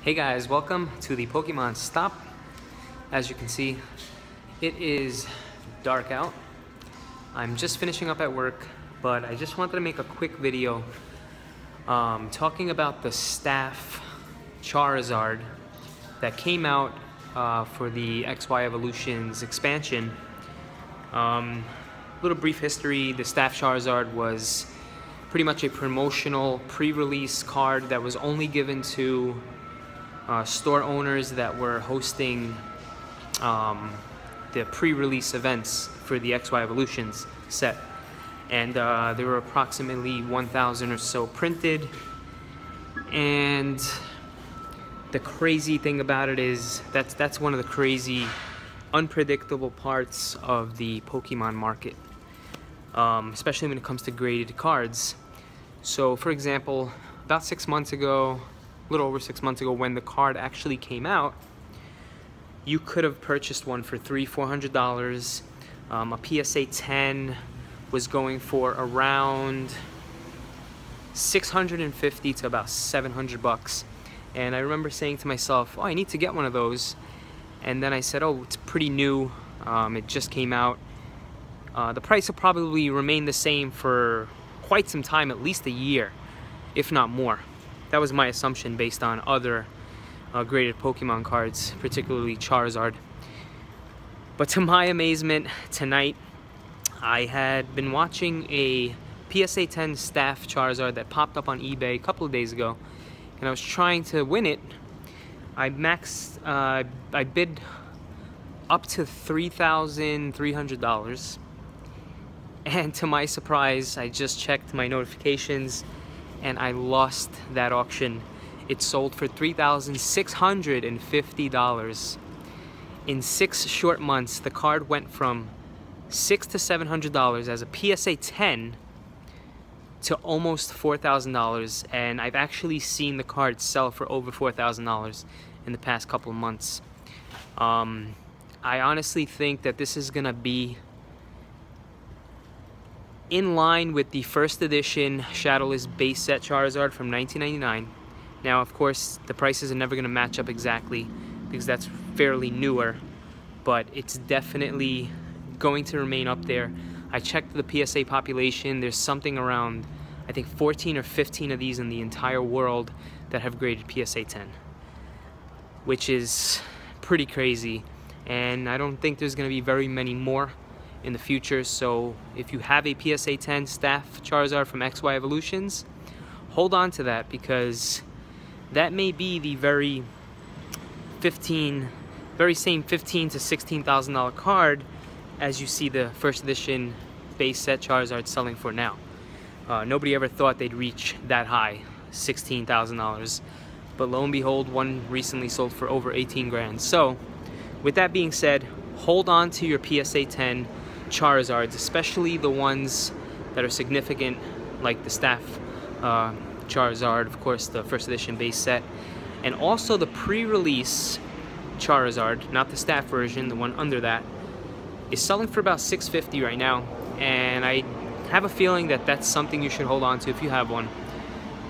Hey guys, welcome to the Pokemon Stop. As you can see, it is dark out. I'm just finishing up at work, but I just wanted to make a quick video um, talking about the staff Charizard that came out uh, for the XY Evolutions expansion. Um, little brief history, the staff Charizard was pretty much a promotional pre-release card that was only given to uh, store owners that were hosting um, the pre-release events for the XY Evolutions set. And uh, there were approximately 1,000 or so printed. And the crazy thing about it is that's that's one of the crazy, unpredictable parts of the Pokemon market, um, especially when it comes to graded cards. So, for example, about six months ago, little over six months ago when the card actually came out, you could have purchased one for three, four hundred dollars. Um, a PSA 10 was going for around 650 to about 700 bucks. And I remember saying to myself, oh, I need to get one of those. And then I said, oh, it's pretty new. Um, it just came out. Uh, the price will probably remain the same for quite some time, at least a year, if not more. That was my assumption based on other uh, graded Pokemon cards, particularly Charizard. But to my amazement, tonight I had been watching a PSA 10 staff Charizard that popped up on eBay a couple of days ago, and I was trying to win it. I maxed, uh, I bid up to $3,300. And to my surprise, I just checked my notifications and I lost that auction. It sold for $3,650. In six short months, the card went from six to $700 as a PSA 10 to almost $4,000 and I've actually seen the card sell for over $4,000 in the past couple months. Um, I honestly think that this is gonna be in line with the first edition Shadowless base set Charizard from 1999. Now, of course, the prices are never going to match up exactly because that's fairly newer, but it's definitely going to remain up there. I checked the PSA population. There's something around, I think, 14 or 15 of these in the entire world that have graded PSA 10, which is pretty crazy. And I don't think there's going to be very many more in the future. So if you have a PSA 10 staff Charizard from XY Evolutions, hold on to that because that may be the very 15, very same 15 to $16,000 card as you see the first edition base set Charizard selling for now. Uh, nobody ever thought they'd reach that high, $16,000. But lo and behold, one recently sold for over 18 grand. So, with that being said, hold on to your PSA 10 Charizards, especially the ones that are significant, like the staff uh, Charizard, of course, the first edition base set, and also the pre-release Charizard, not the staff version, the one under that, is selling for about 650 right now, and I have a feeling that that's something you should hold on to if you have one.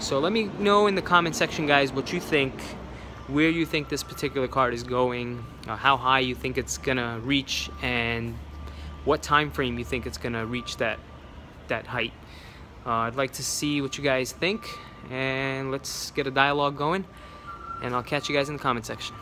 So let me know in the comment section, guys, what you think, where you think this particular card is going, uh, how high you think it's gonna reach, and what time frame you think it's gonna reach that that height. Uh, I'd like to see what you guys think and let's get a dialogue going and I'll catch you guys in the comment section.